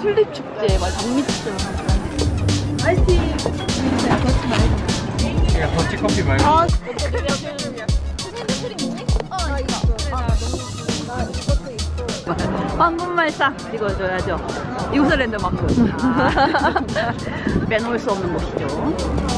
튤립 축제, 막 장미 축제 이런 거. 그냥 더치 커피 말고. 아, 한국말 싹 찍어줘야죠. 뉴질랜드만큼. 아, 빼놓을 수 없는 곳이죠.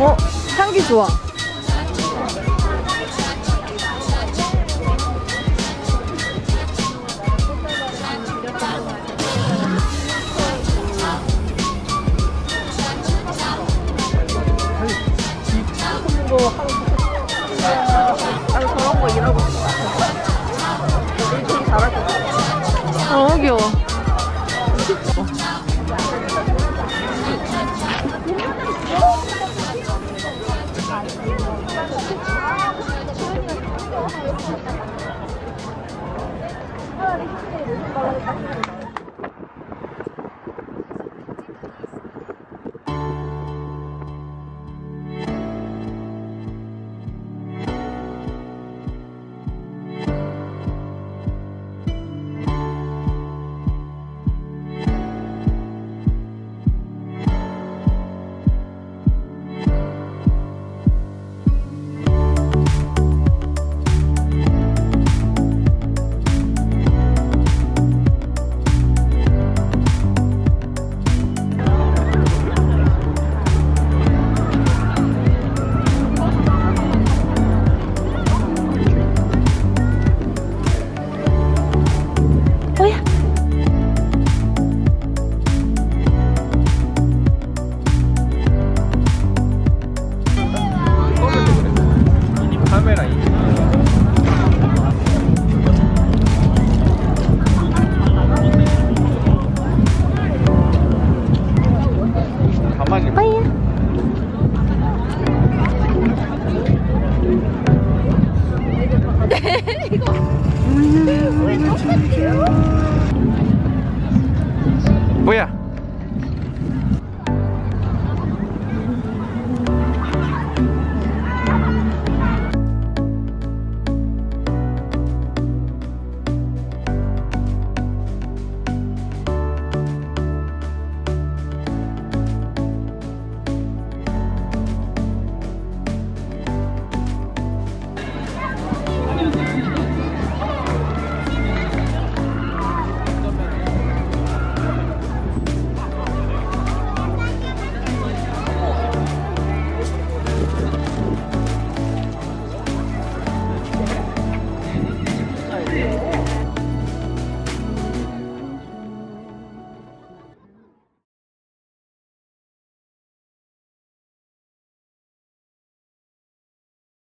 어, 향기 좋아. 이거 왜 똑같아요? 뭐야?